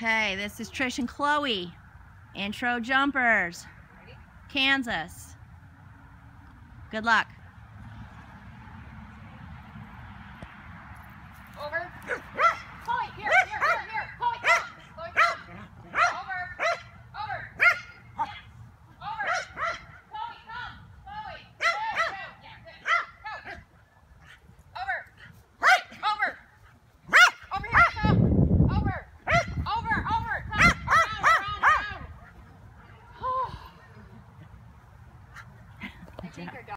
Okay, this is Trish and Chloe. Intro jumpers. Kansas. Good luck. Yeah.